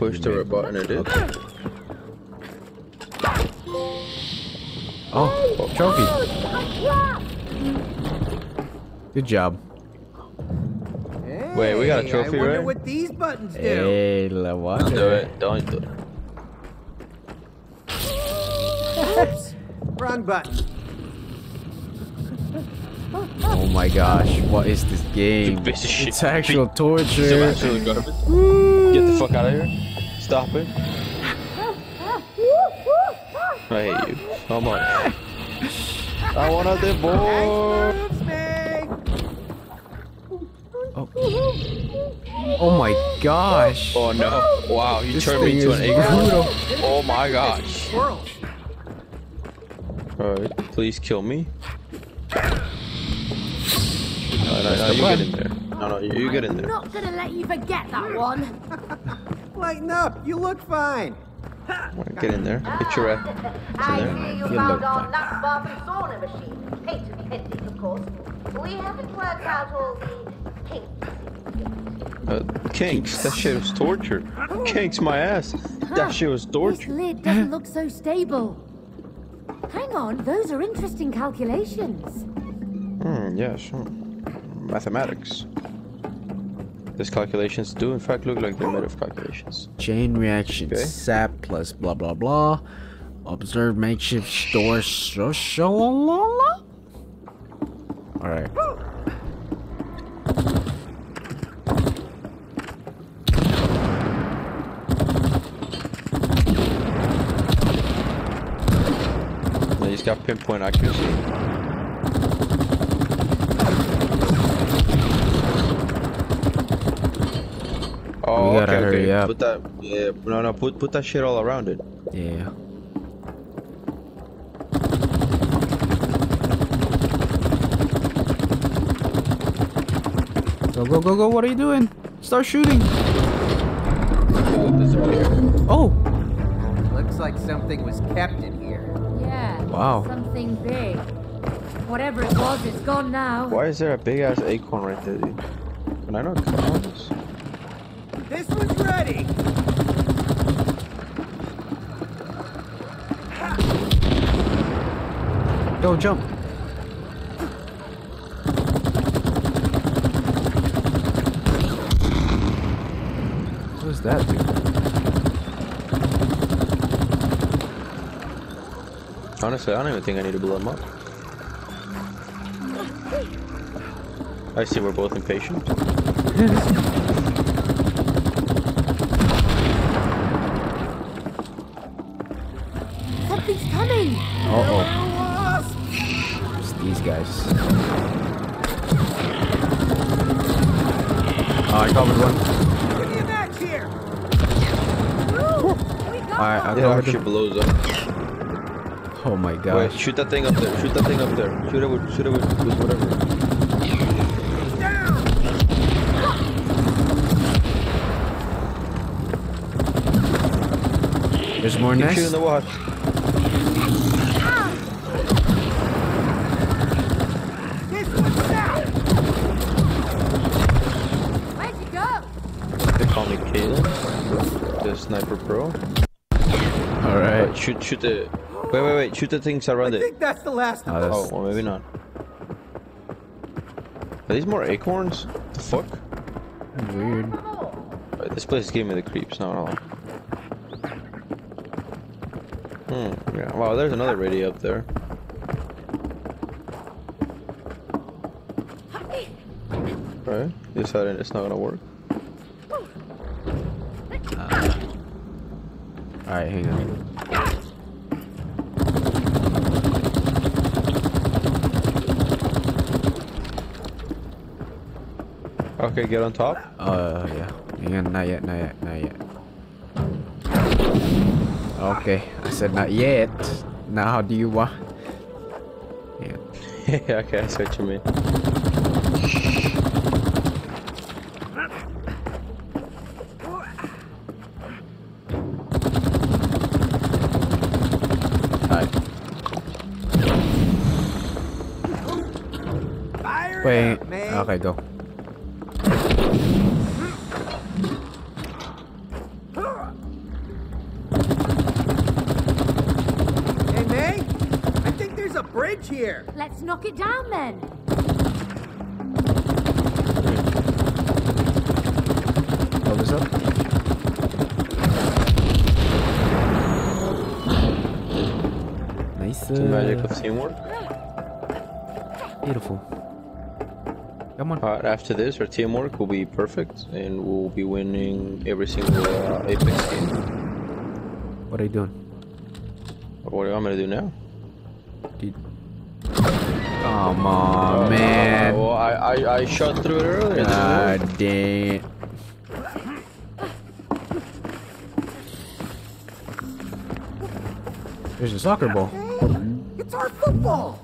Uh, Alright, push the made- red button it is. Oh, trophy. Good job. Wait, we got a Hey, trophy, I wonder right? what these buttons do. Hey, la what? Don't do it. Don't do it. Oops. Wrong button. Oh my gosh, what is this game? piece of shit. It's actual torture. absolute garbage. Get the fuck out of here. Stop it. I hate you. Come on. I want a divorce. Moves oh. me. Oh my gosh. Oh no. Wow, you This turned me into an is acorn. brutal. Oh my gosh. Alright, please kill me. No, no, no, the you get button. in there. No, no, you, you get in there. I'm not gonna let you forget that one. Lighten up. You look fine. Get in there. Get your ass. I there. hear you You found look our fine. nut Barbie sauna machine. Patent pending, of course. We haven't worked out all the kinks. Uh, kinks. That shit was torture. Kinks my ass. That shit was torture. This lid doesn't look so stable. Hang on, those are interesting calculations. Hmm, yeah, sure. Mathematics. These calculations do in fact look like they're made of calculations. Chain reaction, Okay. sap plus blah blah blah. Observe makeshift store. Sh- sh- la- la- la. All right. They just got pinpoint accuracy. Oh, We gotta okay, hurry okay. up. Put that, yeah, no, no, put put that shit all around it. Yeah. Go go go go! What are you doing? Start shooting! Oh! Looks like something was kept in here. Yeah. Wow. Something big. Whatever it was, it's gone now. Why is there a big ass acorn right there, dude? Can I not click on this? This one's ready. Go jump! What does that do? Honestly, I don't even think I need to blow him up. I see we're both impatient. Something's coming. Uh oh. It's these guys. Oh, I covered one. Give me a match here. Alright, I It covered actually blows up. Oh my Wait, shoot that thing up there. Shoot that thing up there. Shoot it with, shoot it with, with whatever. There's more Keep nests? shooting the watch. This one's down. Where'd you go? They call me Kalen, the sniper pro. Alright. Right, shoot, shoot the. Wait, wait, wait. Shoot the things I around it. I think that's the last of Oh. Oh, well, maybe not. Are these more acorns? The fuck? weird. Right, this place gave me the creeps, not at all. Hmm, yeah. Wow, there's another radio up there. Right? You decided it's not gonna work. Alright, hang on. Okay, get on top. Uh, yeah. yeah. not yet, not yet, not yet. Okay, I said not yet. Now how do you want? Yeah. yeah, okay, I see what you mean. Up. Nice. The magic uh, of teamwork. Beautiful. Come on. After this, our teamwork will be perfect, and we'll be winning every single uh, Apex game. What are you doing? What do you want me to do now? Dude. Come on, man. Uh, well, I, I, I shot through it earlier. didn't God damn. There's a soccer ball. It's our football.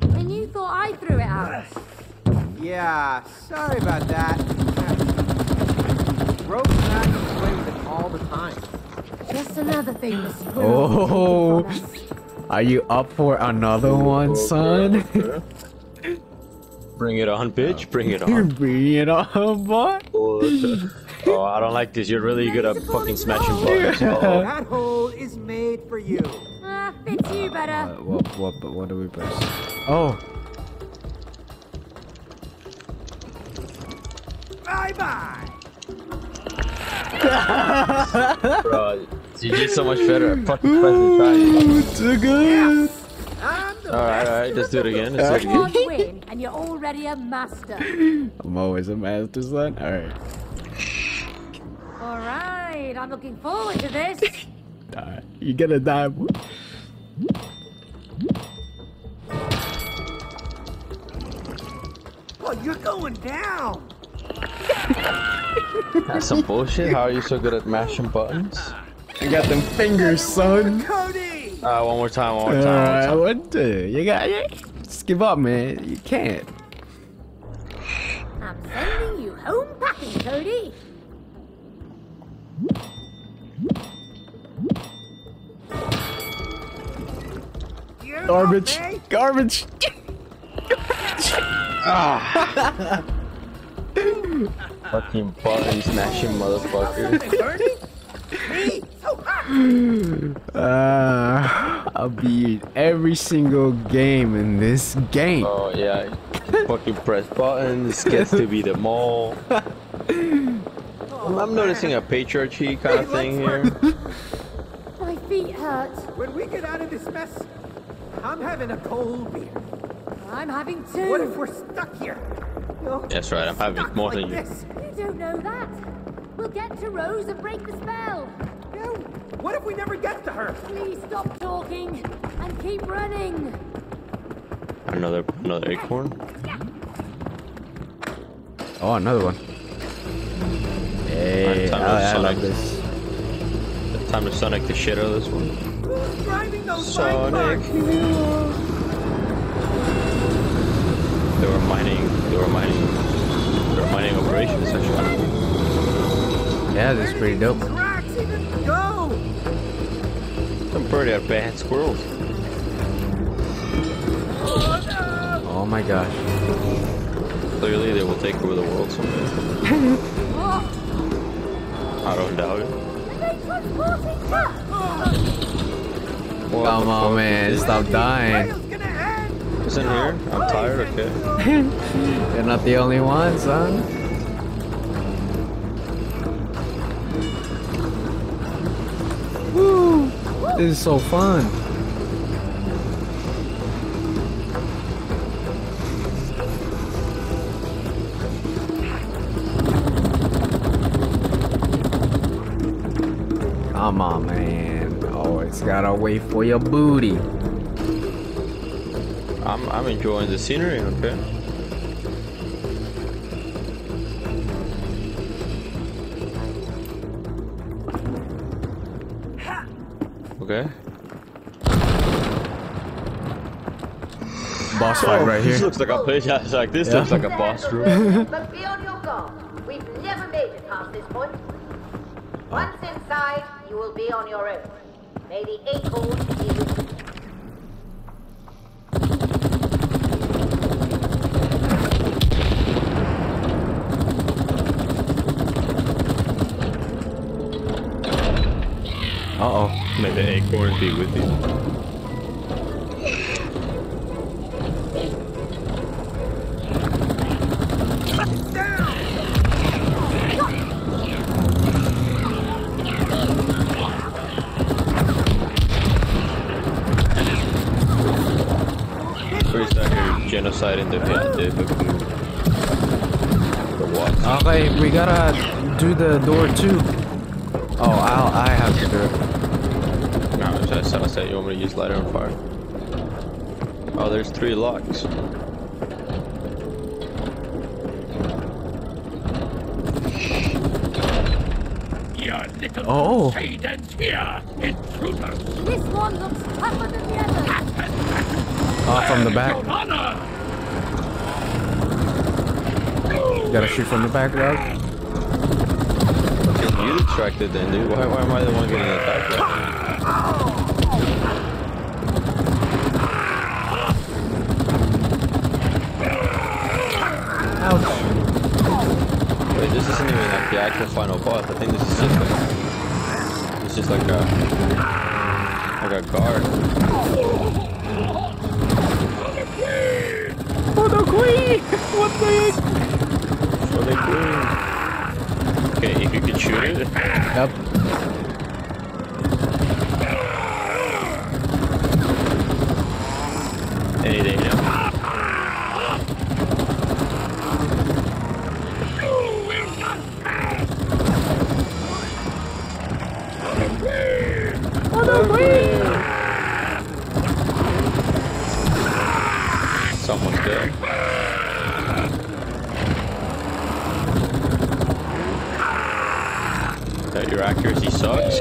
And you thought I threw it out. Yeah, sorry about that. Rose and I used to play with it all the time. Just another thing the squirrel Oh. took from us. Are you up for another one, son? Bring it on, bitch. Bring it on. Bring it on, boy. oh, I don't like this. You're really good at fucking smashing buttons. Oh, That hole is made for you. Ah, fits you better. Uh, what, what, but what do we press? Oh, Bye bye. bro, you did so much better at fucking pressing time. too good. I'm Alright, alright, let's do it again. Let's do it One again. win, and you're already a master. I'm always a master, son. All right, All right, I'm looking forward to this. die. you're gonna die, boy. Oh, you're going down. That's some bullshit. How are you so good at mashing buttons? You got them fingers, son. Cody. Uh, one more time, one more All time, one right, more time. what the? You got you Just give up, man. You can't. I'm sending you home packing, Cody. You Garbage. May? Garbage. Fucking button smashing motherfucker. Bernie? Me? So hot. Uh, I'll be every single game in this game. Oh yeah, fucking press buttons, gets to be the mole. I'm, I'm noticing a patriarchy kind of thing here. My feet hurt. When we get out of this mess, I'm having a cold beer. I'm having two. What if we're stuck here? You know, That's right, I'm having more like than you. this. You don't know that. We'll get to Rose and break the spell. You know, what if we never get to her? Please stop talking and keep running. Another another acorn. Oh, another one. Hey, Time to I, I like Sonic. this. Time to Sonic the shit out of this one. Who's Sonic. bike? They were mining. They were mining. They were mining operations actually. Yeah, this is pretty dope. Tracks even go. Some pretty advanced squirrels. Oh no! Oh my gosh. Clearly, they will take over the world someday. I don't doubt it. What Come on, fuck? man. Stop dying. Trail's gonna. Is in here? I'm tired. Okay. You're not the only one, son. Woo! This is so fun. Gotta wait for your booty. I'm I'm enjoying the scenery. Okay. Okay. Boss fight right oh, This here. looks like a place. Yeah, like this Yeah. looks like a boss room. but be on your guard. We've never made it past this point. Oh. Once inside, you will be on your own. May the eight be with you. Uh oh. May the acorn be with you. What? Okay, we gotta do the door too. Oh, I'll, I have to do it. No, that's I said you want me to use lighter and fire. Oh, there's three locks. Your little Oh. Satan's here, intruders. This one looks tougher than the others. Oh, from the back. Your honor. You gotta shoot from the back, right? You distracted then, dude. Why, why am I the one getting attacked? Ouch. Wait, this isn't even like the actual final boss. I think this is just like it's just like a like a guard. For the queen! What the? For the queen. Okay, if you could shoot it. Yep.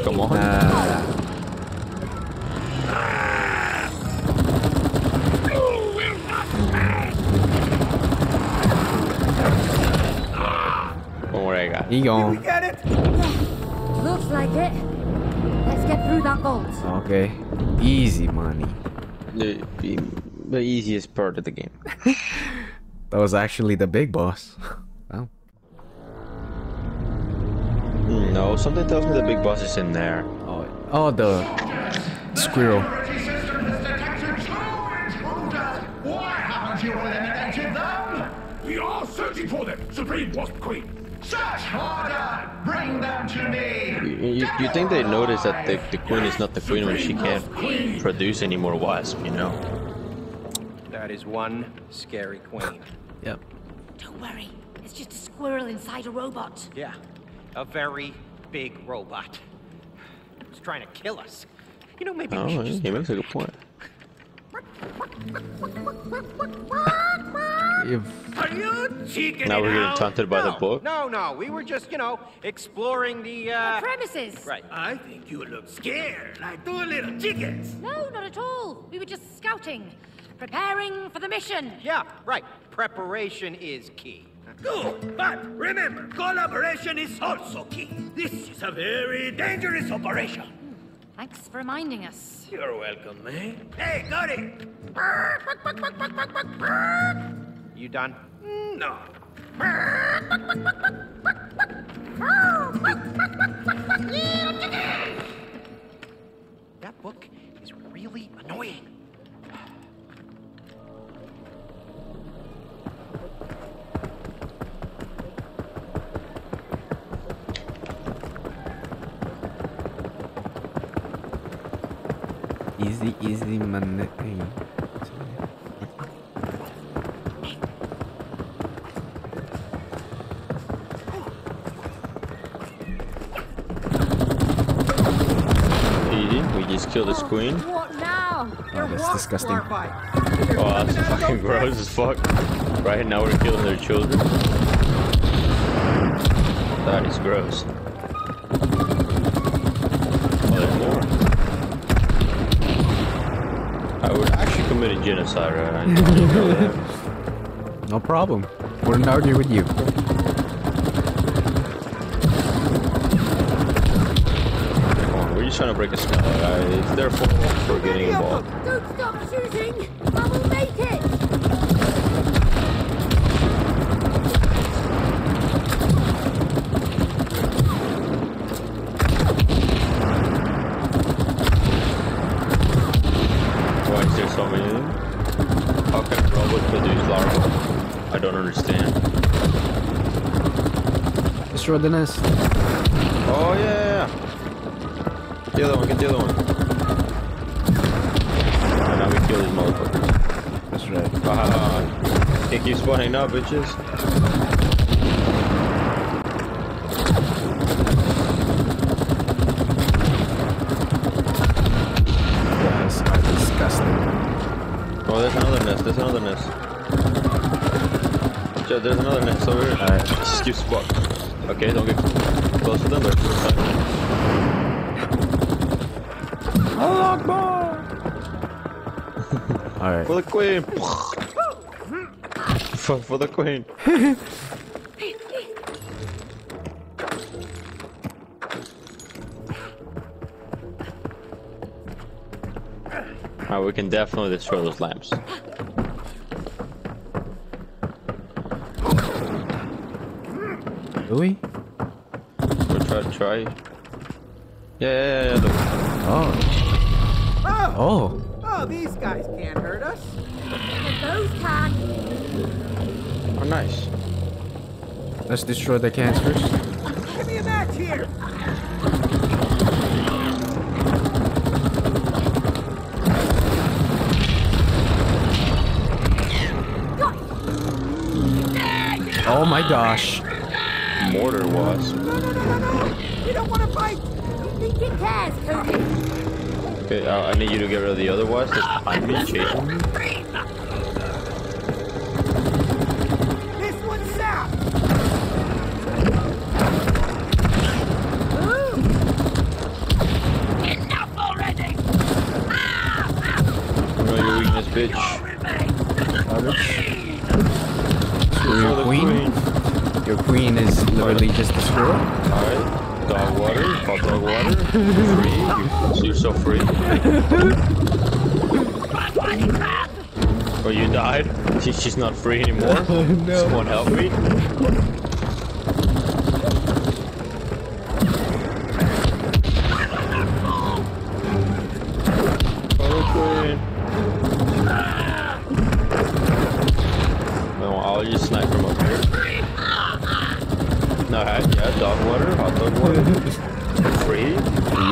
Come on. Uh, Don't worry, I got it. he We get it? Yeah, Looks like it. Let's get through that vault. Okay. Easy money. The, the, the easiest part of the game. That was actually the big boss. Something tells me the big boss is in there. Oh, oh, the squirrel. Why haven't you eliminated them? We are searching for them, Supreme Wasp Queen. Search harder! Bring them to me! You, you, you think they notice that the, the queen is not the queen when she can't produce any more wasp, you know? That is one scary queen. Yep. Don't worry. It's just a squirrel inside a robot. Yeah, a very big robot. It's trying to kill us. You know, maybe Oh, we should he just... makes a good point. Are you chicken Now we're getting taunted by the no, book. No, no, we were just, you know, exploring the, uh... Premises. Right. I think you look scared, like two little chickens. No, not at all. We were just scouting, preparing for the mission. Yeah, right. Preparation is key. Good, but remember, collaboration is also key. This is a very dangerous operation. Thanks for reminding us. You're welcome, man. Hey, got it. You done? No. That book is really annoying. Easy, easy money. Easy, we just killed this queen. Oh, what now? Oh, that's disgusting. Oh, that's fucking gross as fuck. Right now we're killing their children. That is gross. Oh, there's more. I would actually commit a genocide right now. You know that. No problem. Wouldn't argue with you. Come on, we're just trying to break a spell, guys. It's their fault for getting involved. Don't stop shooting. I will make it. kill these larvae? I don't understand. Destroy the nest. Oh yeah! Get the other one, get the other one. And now we kill these motherfuckers. That's right. Uh, -huh. keep spawning up, bitches. There's another nest. There's another nest. There's another nest over here. Alright. Just keep spot. Okay, don't get close to them, but. Alright. For the queen. for, for the queen. Alright, we can definitely destroy those lamps. Do we? We'll try try. Yeah, yeah, yeah, yeah. look. Oh. Oh, Oh. oh, these guys can't hurt us. But those can. Oh, nice. Let's destroy the cans first. Give me a match here. Oh my gosh. Mortar was. No, no, no, no, no. You don't want to fight. It cares, Cody. Okay, uh, I need you to get rid of the other wasp that's behind me, chasing. This one's south. I know your weakness, bitch. Your For the queen? Your queen is literally just a squirrel. Alright. Dog water, hot dog water. Free. You're so free. Oh, you died? She, she's not free anymore? Someone help me?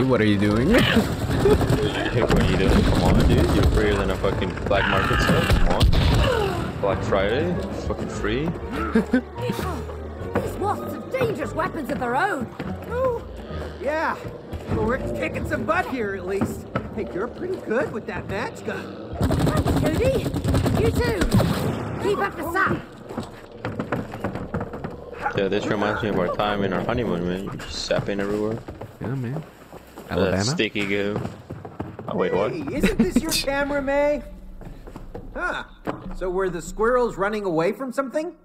What are you doing? what are you doing? Come on, dude. You're freer than a fucking black market sale. Come on. Black Friday. Fucking free. These wasps have dangerous weapons of their own. Ooh, yeah. Well, we're kicking some butt here at least. Hey, you're pretty good with that match gun. Thanks, Cody. You too. Keep up the sap. Yeah, this reminds me of our time in our honeymoon, man. You're just sapping everywhere. yeah, man. That Alabama? sticky goo. Oh, wait, what? Hey, isn't this your camera, May? Huh. So were the squirrels running away from something?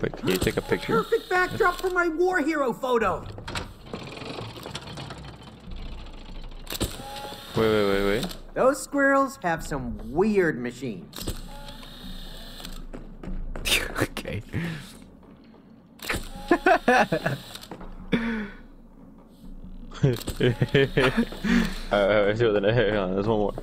Wait, can you take a picture? Perfect backdrop for my war hero photo. Wait, wait, wait, wait. Those squirrels have some weird machines. Okay. uh, let's do it. Hang on, there's one more.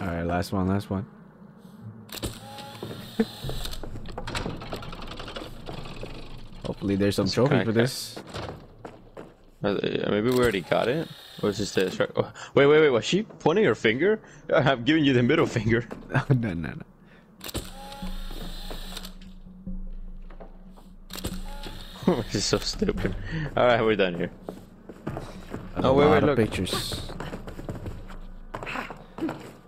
Alright, last one, last one. Hopefully there's some trophy for this. Uh, maybe we already got it. Or is this the oh, Wait, wait, wait. Was she pointing her finger? I'm giving you the middle finger. No, no, no. this is so stupid. Alright, we're done here. A Oh, wait, wait, look. pictures.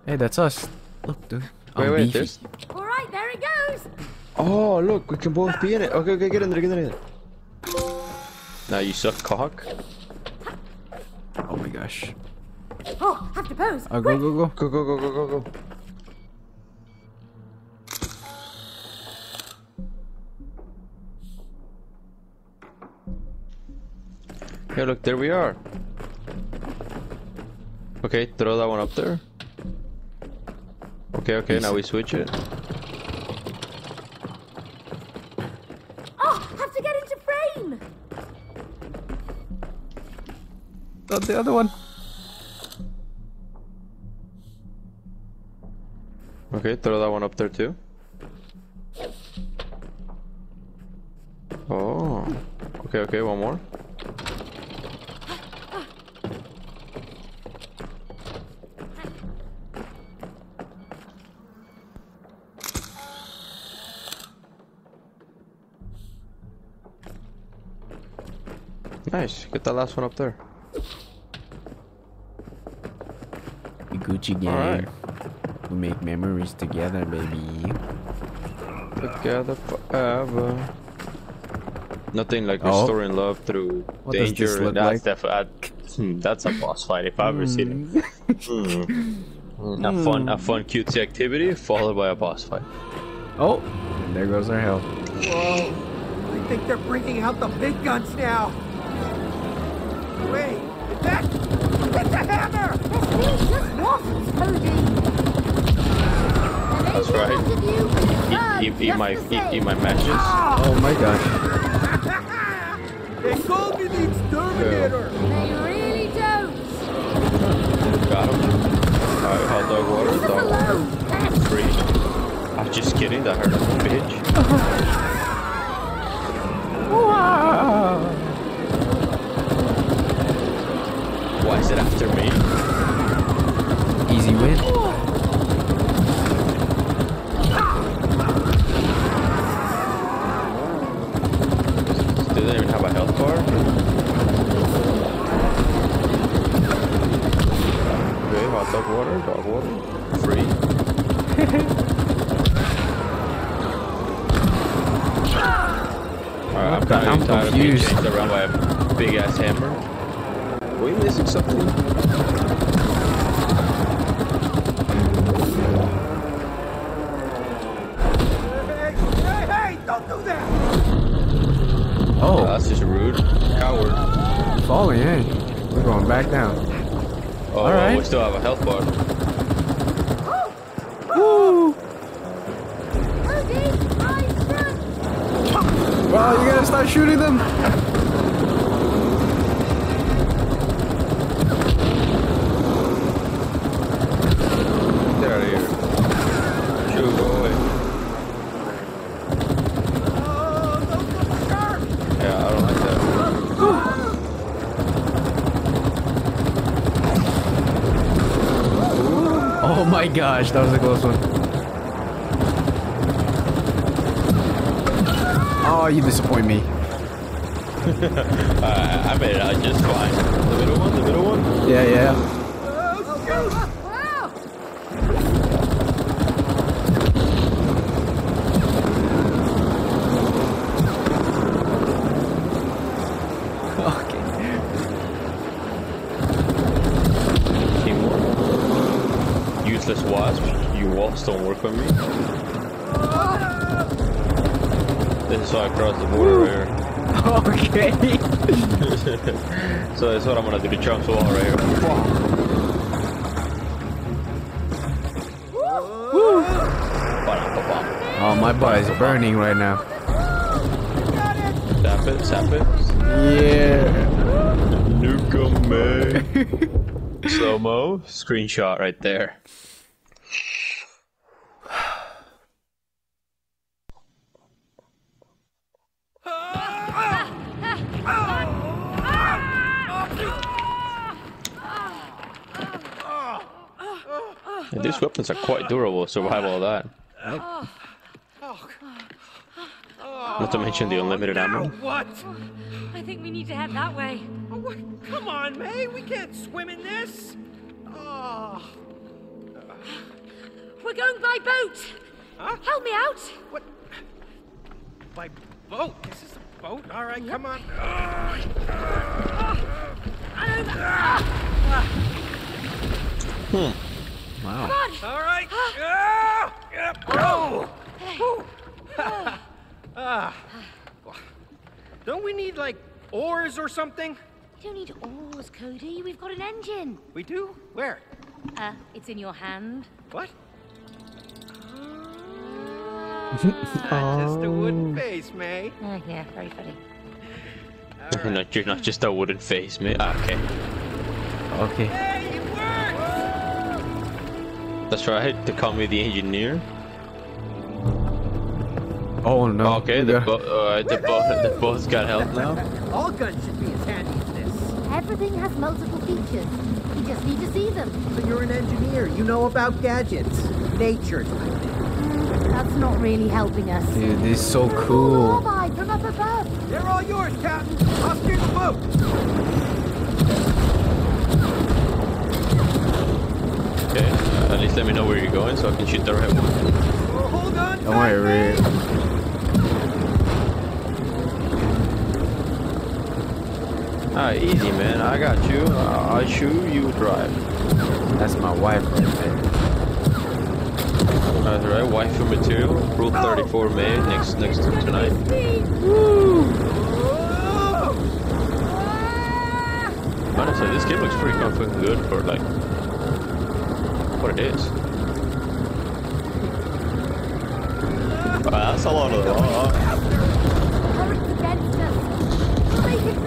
Hey, that's us. Look, dude. Wait, I'm wait, beefy. there's. All right, there it goes. Oh, look, we can both be in it. Okay, okay, get in there, get in there. Now you suck cock. Oh my gosh. Oh, have to pose. Oh, go, go, go. Go, go, go, go, go, go. Hey, look, there we are. Okay, throw that one up there. Okay, okay, now we switch it. Thought the other one. Okay, throw that one up there too. Oh. Okay, okay, one more. Nice. Get that last one up there. The Gucci gang. Alright. We make memories together, baby. Together forever. Nothing like Oh. restoring love through What does danger. this look that's like? definitely that's a boss fight if I've ever seen it. Mm. Mm, A fun, a fun cutesy activity followed by a boss fight. Oh, and there goes our health. Whoa. I think they're bringing out the big guns now. Hammer! Just wasps, Cody. That's right. a lot of Eat, eat, eat my the eat, eat my matches. Oh my gosh. they called me the exterminator. They really don't. Got him. Alright, hot dog water, Leave dog water. Free. I'm just kidding, that hurt a bitch. Why is it after me? Easy win. Do they even have a health bar? Okay, hot dog water, dog water. Free. Alright, I'm kind I'm of tired of being confused. chased around by a big ass hammer. Are we missing something? Hey, hey, hey, don't do that! Oh, Oh, that's just rude. Coward. falling, eh? We're going back down. Oh, well, Alright. we still have a health bar. Woo! Cody, I should. Wow, you gotta start shooting them. Get out of here. Shoot, go away. Oh, those little sharks! Yeah, I don't like that. Oh my gosh, that was a close one. Oh, you disappoint me. Uh, I made it out just fine. The middle one, the middle one. Yeah, yeah. Oh, shoot! Wow. Okay. Teamwork. Useless wasp. You wasps don't work on me. This is how I cross the border right here. Okay. So that's what I'm gonna do to Trump's wall right here. Oh, my butt is burning right now. Sap it, sap it. Yeah. Nuke me. Slow mo. Screenshot right there. Yeah, these weapons are quite durable, survive all that. Not to mention the unlimited ammo. Oh, what? I think we need to head that way. Oh. Come on, May. We can't swim in this. Oh, We're going by boat. Huh? Help me out. what? By boat? This is a boat? All right, come on. Wow. Come ah. ah. hmm. On. All right. Ah! Yep. Oh! Whew. Ah. Don't we need, like, oars or something? We don't need oars, Cody. We've got an engine. We do? Where? Uh, it's in your hand. What? Ah, just a wooden face, May. Uh, yeah, very funny. not, you're not just a wooden face, mate. Ah, okay. Okay. Hey, it works! That's right. They call me the engineer. Oh no. Okay, the got- bo uh, the both the both got help now. All guns should be as handy as this. Everything has multiple features. You just need to see them. But you're an engineer. You know about gadgets. Nature type thing. That's not really helping us. Dude, this is so They're all cool. Orbite from up above. They're all yours, Captain. I'll steer the boat. Okay, uh, at least let me know where you're going so I can shoot the right one. Oh, hold on. Don't worry, tight, Rick. man. Ah, easy man. I got you. Uh, I shoot, you drive. That's my wife right there. That's right. Waifu material. Rule 34 made next next to tonight. Oh! Honestly, this game looks pretty fucking good for like what it is. Wow, that's a lot of. Uh, Current's against us. We'll make it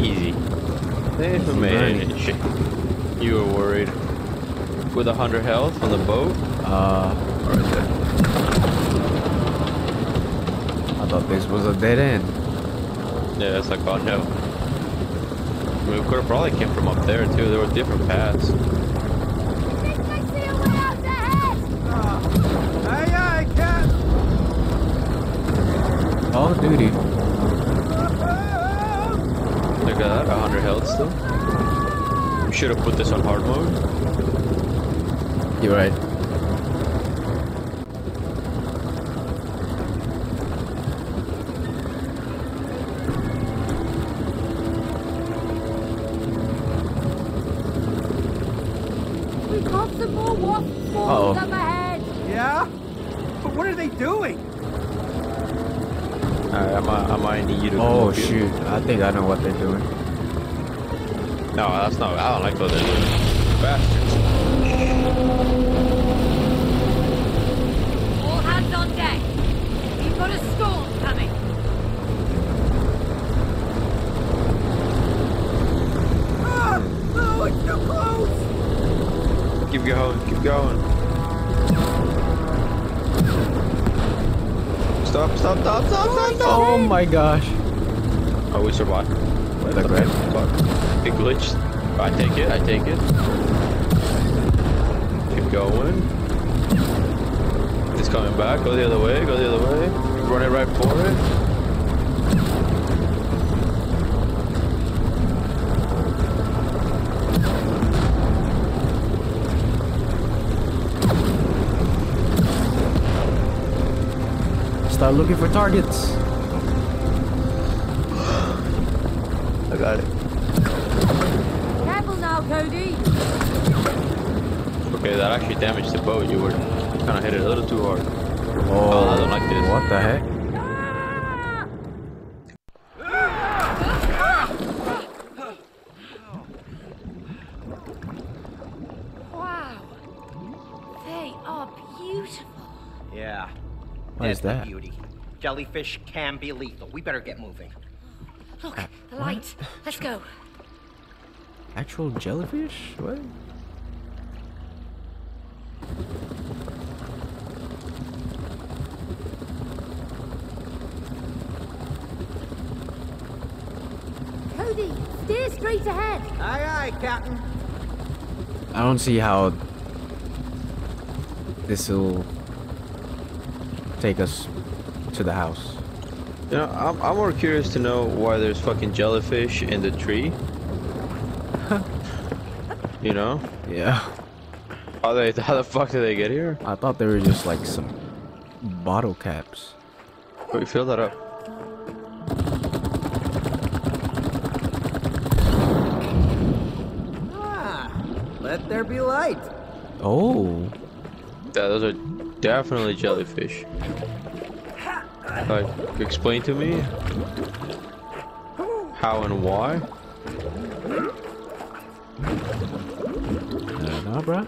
easy. Never made shit. You were worried. With a hundred health on the boat. Uh, Right. I thought this was a dead end. Yeah, it's like oh no. I mean, we could have probably came from up there too. There were different paths. I think I see a way out ahead. Aye, aye, Cap. Oh, duty. Look at that, 100 health still. We should have put this on hard mode. You're right. We've got some more wasp Uh-oh. up ahead. Yeah? But what are they doing? Alright, I might, I might need you to. come Oh up here. shoot! I think I know what they're doing. No, that's not. I don't like what they're doing. Bastards. All hands on deck. We've got a storm coming. Ah! No, it's too close! Keep going, keep going. Stop, stop, stop, stop, stop, stop. Oh my gosh! Oh, we survived. What the crap? Fuck. It glitched. I take it, I take it. Keep going. It's coming back. Go the other way, go the other way. Run it right for it. Start looking for targets. I got it. Careful now, Cody. Okay, that actually damaged the boat. You were kind of hit it a little too hard. Oh, oh, I don't like this. What the heck? Jellyfish can be lethal. We better get moving. Look, uh, the light. Let's go. Actual jellyfish? What? Cody, steer straight ahead. Aye, aye, Captain. I don't see how this will take us to the house. You know, I'm, I'm more curious to know why there's fucking jellyfish in the tree. you know? Yeah. How they? How the fuck did they get here? I thought they were just like some bottle caps. Wait, fill that up. Ah, let there be light. Oh. Yeah, those are definitely jellyfish. Like, explain to me how and why. Uh, nah, bruh.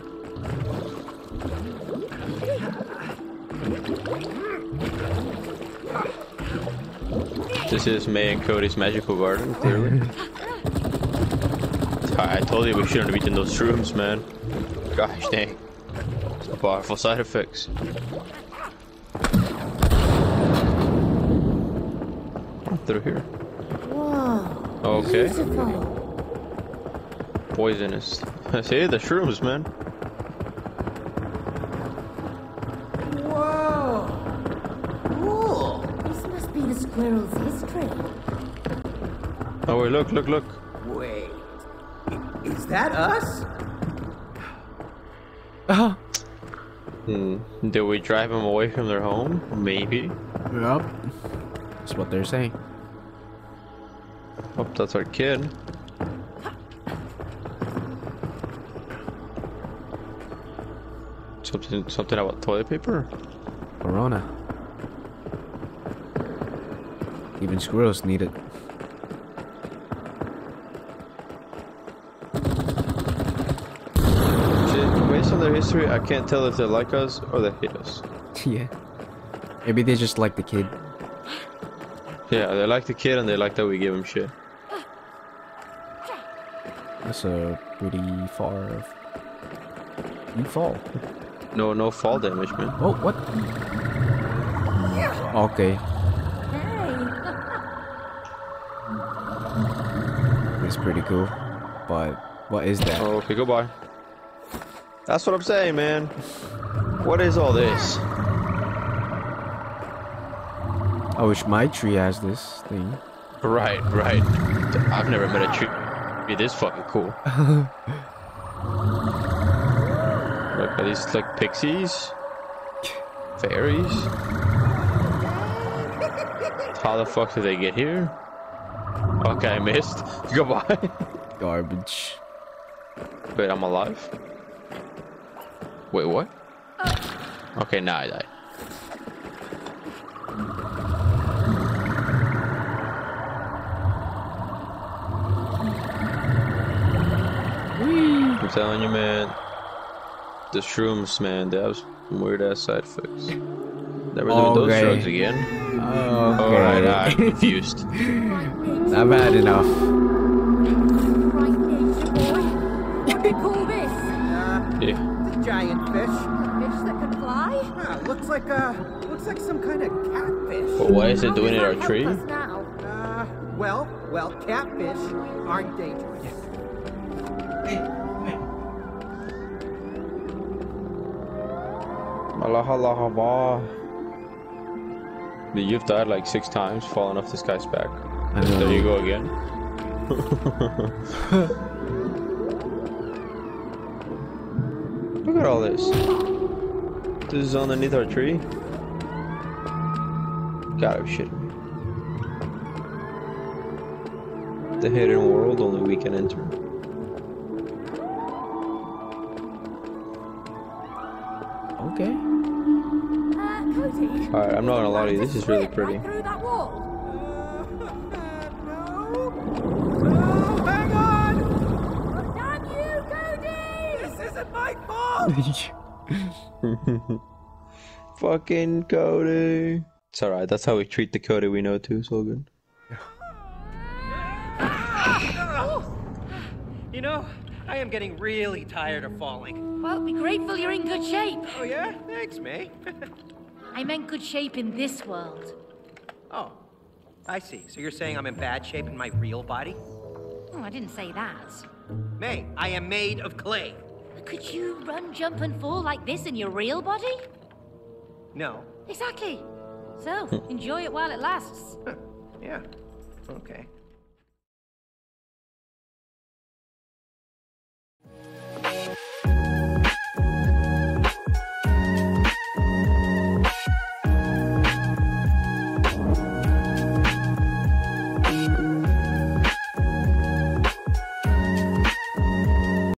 This is May and Cody's magical garden, clearly. I, I told you we shouldn't have eaten those shrooms, man. Gosh dang. Some powerful side effects. Through here. Whoa. Okay. Beautiful. Poisonous. See, the shrooms, man. Whoa! Cool! This must be the squirrel's history. Oh, wait, look, look, look. Wait. i- Is that us? Oh, Hmm. Did we drive them away from their home? Maybe. yep. That's what they're saying. That's our kid. Something, something about toilet paper? Corona. Even squirrels need it. Based on their history, I can't tell if they like us or they hate us. yeah. Maybe they just like the kid. Yeah, they like the kid and they like that we give them shit. That's a pretty far. You fall. No, no fall damage, man. Oh, what? Okay. Hey. It's pretty cool. But what is that? Oh, okay, goodbye. That's what I'm saying, man. What is all this? I wish my tree has this thing. Right, right. I've never met a tree be this fucking cool. Look, are these like pixies? Fairies? How the fuck did they get here? Okay, I missed. Goodbye. Garbage. Wait, I'm alive? Wait, what? Uh. Okay, now I died. I'm telling you, man. The shrooms, man, they have some weird ass side effects. Never doing those drugs again. Okay. Alright, I'm confused. I've had enough. Right, nature boy. What do you call this? Yeah. it's giant fish. Fish that can fly? Ah, looks like uh, looks like some kind of catfish. But why is it doing does it our that tree? now? Uh, well, well, catfish aren't dangerous. Malahalahaba. Dude, You've died like six times falling off this guy's back. Know. There you go again. Look at all this. This is underneath our tree. Gotta be shitting me. The hidden world only we can enter. I'm not gonna lie to you, this is really pretty. Right through that wall. no, no, hang on! Damn you, Cody! This isn't my fault. Fucking Cody. It's alright, that's how we treat the Cody we know too, so good. You know, I am getting really tired of falling. Well, be grateful you're in good shape. Oh yeah? Thanks, May. I meant good shape in this world. Oh, I see. So you're saying I'm in bad shape in my real body? Oh, I didn't say that. May, I am made of clay. Could you run, jump, and fall like this in your real body? No. Exactly. So, enjoy it while it lasts. Huh. Yeah. Okay.